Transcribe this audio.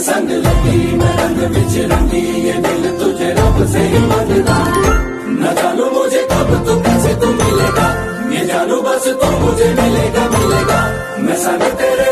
संग लगी मैं रंग बिच रंगी, ये दिल तुझे रब से ही मंगता न जानू मुझे कब तू कैसे तू मिलेगा, ये जानू बस तू मुझे मिलेगा मिलेगा। मैं संग तेरे